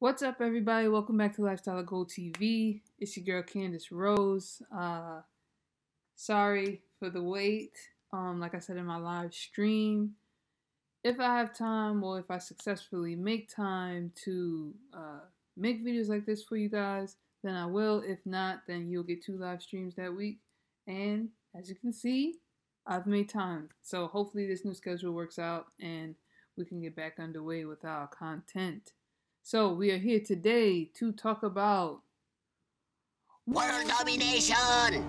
What's up, everybody? Welcome back to Lifestyle of Gold TV. It's your girl Candice Rose. Uh, sorry for the wait. Um, like I said in my live stream, if I have time or if I successfully make time to uh, make videos like this for you guys, then I will. If not, then you'll get two live streams that week. And as you can see, I've made time. So hopefully this new schedule works out and we can get back underway with our content. So we are here today to talk about World domination.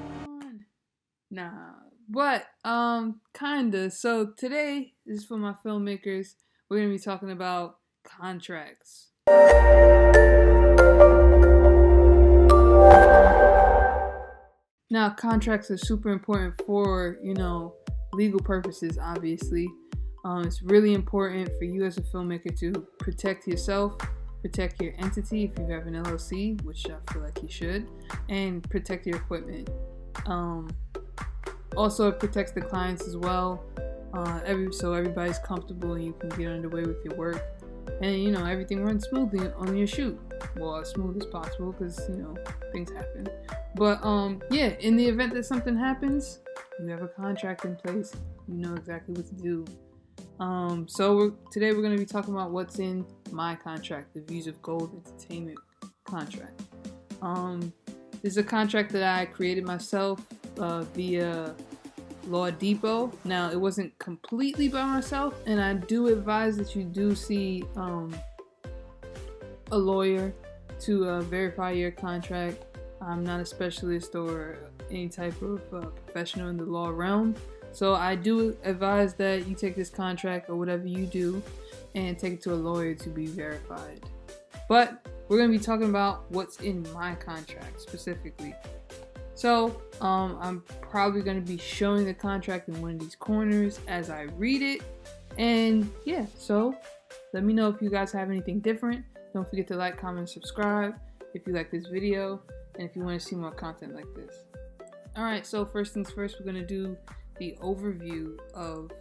Nah, but um, kinda. So today is for my filmmakers. We're gonna be talking about contracts. Now, contracts are super important for you know legal purposes. Obviously, um, it's really important for you as a filmmaker to protect yourself protect your entity if you have an LLC, which I feel like you should, and protect your equipment. Um, also, it protects the clients as well. Uh, every so everybody's comfortable and you can get underway with your work, and you know everything runs smoothly on your shoot. Well, as smooth as possible because you know things happen. But um, yeah, in the event that something happens, you have a contract in place. You know exactly what to do um, so we're, today we're going to be talking about what's in my contract, the Views of Gold Entertainment contract. Um, this is a contract that I created myself uh, via LawDepot. Now it wasn't completely by myself, and I do advise that you do see um, a lawyer to uh, verify your contract. I'm not a specialist or any type of uh, professional in the law realm. So I do advise that you take this contract or whatever you do and take it to a lawyer to be verified. But we're going to be talking about what's in my contract specifically. So um, I'm probably going to be showing the contract in one of these corners as I read it. And yeah, so let me know if you guys have anything different. Don't forget to like, comment, subscribe if you like this video and if you want to see more content like this. Alright, so first things first, we're going to do the overview of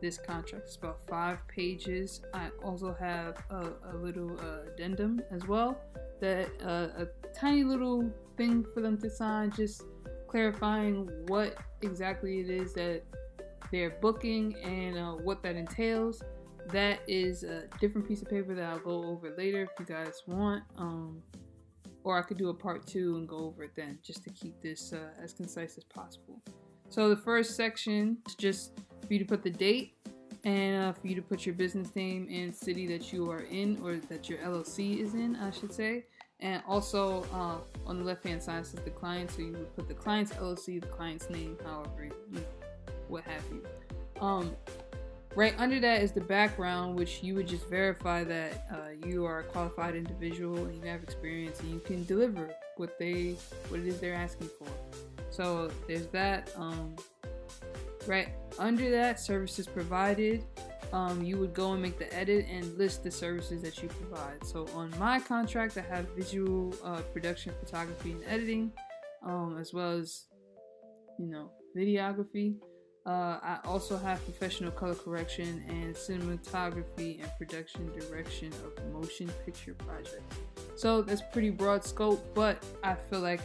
this contract. It's about five pages. I also have a, a little uh, addendum as well, that uh, a tiny little thing for them to sign, just clarifying what exactly it is that they're booking and uh, what that entails. That is a different piece of paper that I'll go over later if you guys want. Um, or I could do a part two and go over it then, just to keep this uh, as concise as possible. So the first section is just for you to put the date and uh, for you to put your business name and city that you are in or that your LLC is in, I should say. And also uh, on the left hand side says the client, so you would put the client's LLC, the client's name, however, you what have you. Um, right under that is the background, which you would just verify that uh, you are a qualified individual and you have experience and you can deliver what they what it is they're asking for. So there's that. Um, right under that, services provided. Um, you would go and make the edit and list the services that you provide. So on my contract, I have visual uh, production, photography, and editing, um, as well as you know videography. Uh, I also have professional color correction and cinematography and production direction of motion picture projects. So that's pretty broad scope, but I feel like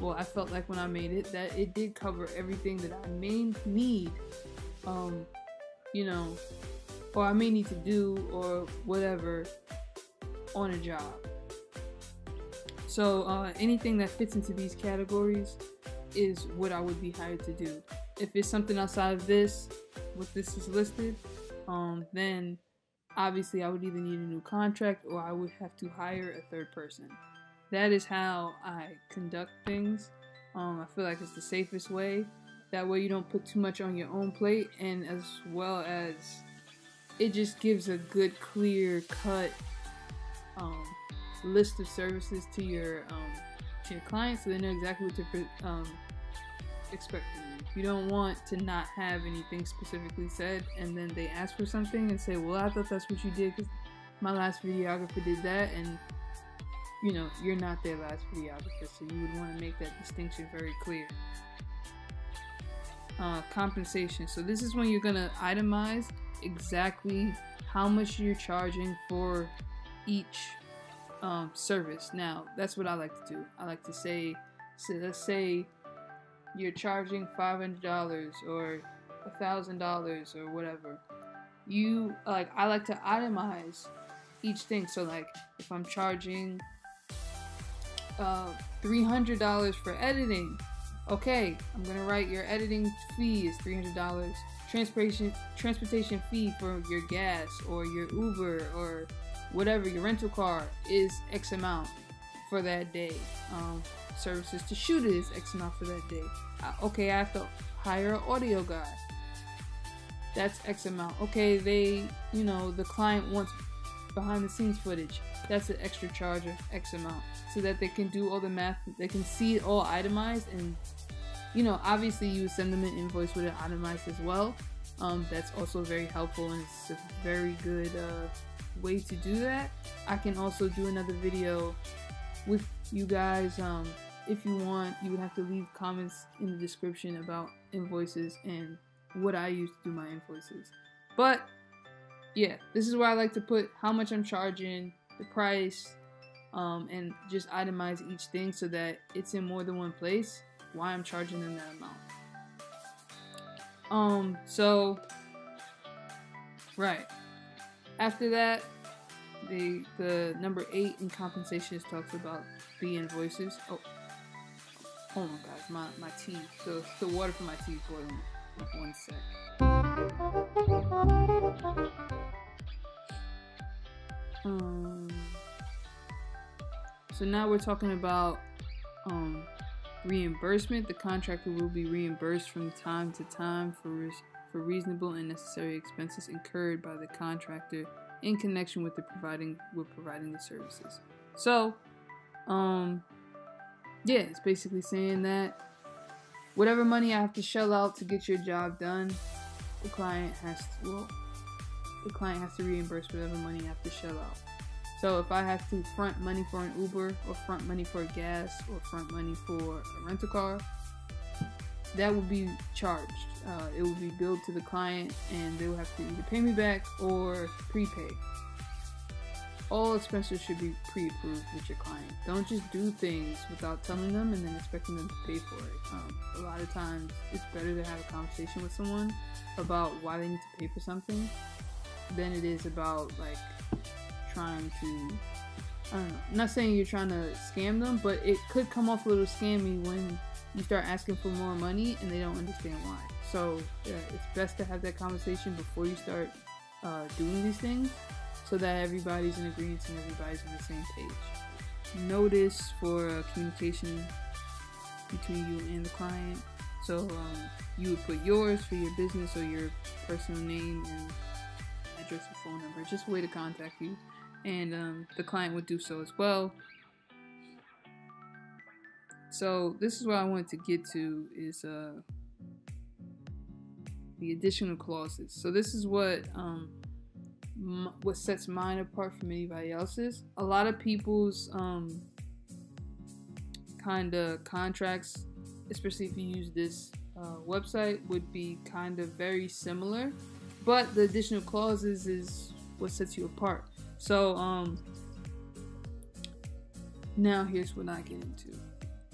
well, I felt like when I made it that it did cover everything that I may need, um, you know, or I may need to do or whatever on a job. So uh, anything that fits into these categories is what I would be hired to do. If it's something outside of this, what this is listed, um, then obviously I would either need a new contract or I would have to hire a third person that is how I conduct things. Um, I feel like it's the safest way. That way, you don't put too much on your own plate, and as well as it just gives a good, clear cut um, list of services to your um, to your clients, so they know exactly what to um, expect from you. You don't want to not have anything specifically said, and then they ask for something and say, "Well, I thought that's what you did because my last videographer did that," and you know, you're not their last videographer, so you would want to make that distinction very clear. Uh, compensation. So this is when you're gonna itemize exactly how much you're charging for each um, service. Now, that's what I like to do. I like to say, so let's say you're charging $500 or $1,000 or whatever. You, like, I like to itemize each thing. So, like, if I'm charging uh, $300 for editing, okay, I'm gonna write your editing fee is $300. Transportation transportation fee for your gas or your Uber or whatever your rental car is X amount for that day. Um, services to shoot it is X amount for that day. Uh, okay, I have to hire an audio guy. That's X amount. Okay, they, you know, the client wants behind the scenes footage. That's an extra charge of X amount so that they can do all the math. They can see it all itemized and, you know, obviously you send them an invoice with it itemized as well. Um, that's also very helpful and it's a very good uh, way to do that. I can also do another video with you guys. Um, if you want, you would have to leave comments in the description about invoices and what I use to do my invoices. But yeah, this is where I like to put how much I'm charging, the price, um, and just itemize each thing so that it's in more than one place. Why I'm charging them that amount. Um, so right after that, the the number eight in compensations talks about the invoices. Oh, hold on, guys, my my tea, the the water for my tea boiling. One sec. Um. So now we're talking about um reimbursement. The contractor will be reimbursed from time to time for res- for reasonable and necessary expenses incurred by the contractor in connection with the providing with providing the services. So, um, yeah, it's basically saying that whatever money I have to shell out to get your job done, the client has to, well, the client has to reimburse whatever money I have to shell out. So if I have to front money for an Uber or front money for gas or front money for a rental car, that will be charged. Uh, it will be billed to the client and they will have to either pay me back or prepay. All expenses should be pre-approved with your client. Don't just do things without telling them and then expecting them to pay for it. Um, a lot of times, it's better to have a conversation with someone about why they need to pay for something than it is about like trying to I don't know. I'm not saying you're trying to scam them, but it could come off a little scammy when you start asking for more money and they don't understand why. So yeah, it's best to have that conversation before you start uh, doing these things, so that everybody's in agreement and everybody's on the same page. Notice for uh, communication between you and the client. So um, you would put yours for your business or your personal name and address and phone number, just a way to contact you and um, the client would do so as well. So this is what I wanted to get to is uh, the additional clauses. So this is what um, what sets mine apart from anybody else's. A lot of people's um, kind of contracts, especially if you use this uh, website, would be kind of very similar, but the additional clauses is what sets you apart. So, um, now here's what I get into.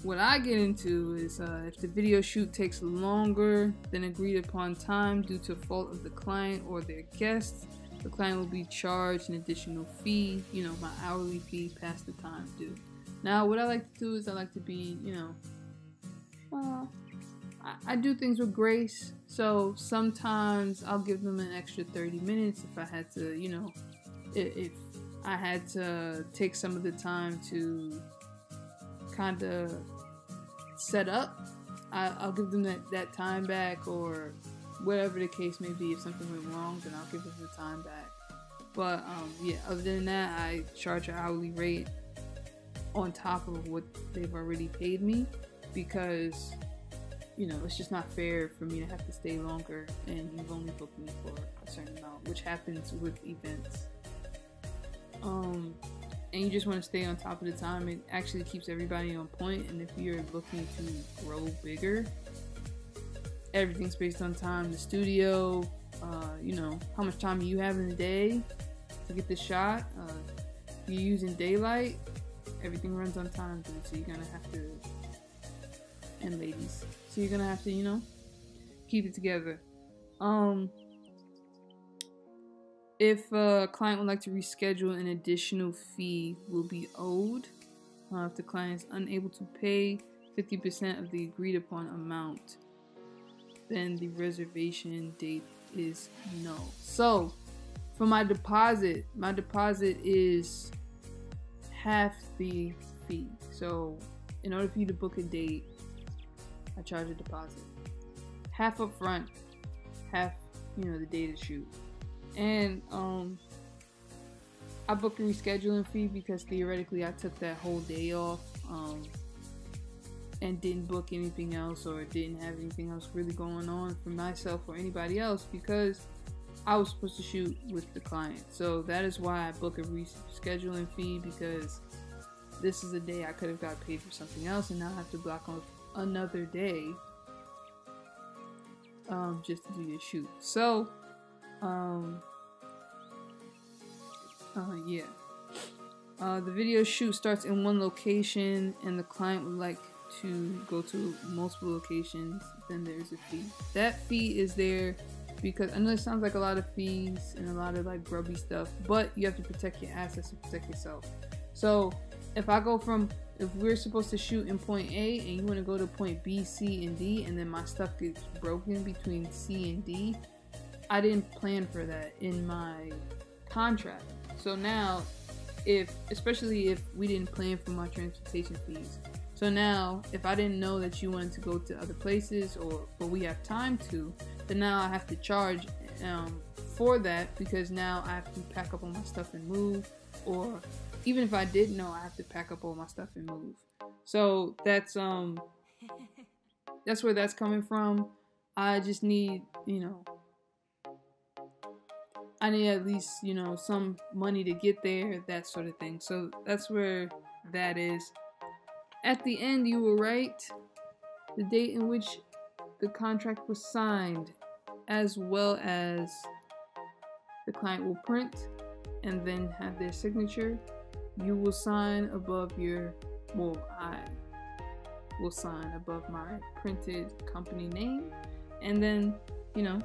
What I get into is uh, if the video shoot takes longer than agreed upon time due to fault of the client or their guests, the client will be charged an additional fee, you know, my hourly fee past the time due. Now, what I like to do is I like to be, you know, well, I, I do things with grace. So sometimes I'll give them an extra 30 minutes if I had to, you know, if I had to take some of the time to kind of set up, I, will give them that, that time back or whatever the case may be. If something went wrong, then I'll give them the time back. But um, yeah, other than that, I charge an hourly rate on top of what they've already paid me because you know it's just not fair for me to have to stay longer and you've only booked me for a certain amount, which happens with events um, and you just want to stay on top of the time, it actually keeps everybody on point. And if you're looking to grow bigger, everything's based on time. The studio, uh, you know, how much time you have in the day to get the shot. Uh, you're using daylight, everything runs on time, dude. So you're gonna have to, and ladies, so you're gonna have to, you know, keep it together. Um, if a client would like to reschedule, an additional fee will be owed. Uh, if the client is unable to pay 50% of the agreed upon amount, then the reservation date is no. So, for my deposit, my deposit is half the fee. So, in order for you to book a date, I charge a deposit. Half up front, half, you know, the day to shoot. And um I booked a rescheduling fee because theoretically I took that whole day off um and didn't book anything else or didn't have anything else really going on for myself or anybody else because I was supposed to shoot with the client. So that is why I book a rescheduling fee because this is a day I could have got paid for something else and now I have to block off another day um, just to do your shoot. So, um, uh, yeah. Uh, the video shoot starts in one location and the client would like to go to multiple locations, then there's a fee. That fee is there because I know it sounds like a lot of fees and a lot of like grubby stuff, but you have to protect your assets and protect yourself. So if I go from if we're supposed to shoot in point A and you want to go to point B, C, and D, and then my stuff gets broken between C and D, I didn't plan for that in my contract. So now, if especially if we didn't plan for my transportation fees, so now if I didn't know that you wanted to go to other places or but we have time to, then now I have to charge um, for that because now I have to pack up all my stuff and move, or even if I didn't know, I have to pack up all my stuff and move. So that's um that's where that's coming from. I just need, you know, I need at least, you know, some money to get there, that sort of thing. So that's where that is. At the end, you will write the date in which the contract was signed, as well as the client will print and then have their signature you will sign above your, well, I will sign above my printed company name. And then, you know,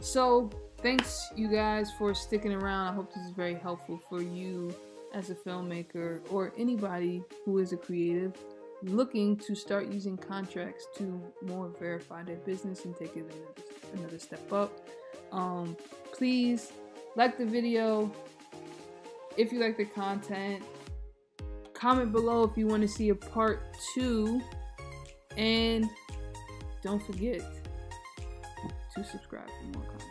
so thanks you guys for sticking around. I hope this is very helpful for you as a filmmaker or anybody who is a creative looking to start using contracts to more verify their business and take it another, another step up. Um, please like the video, if you like the content. Comment below if you want to see a part two. And don't forget to subscribe for more content.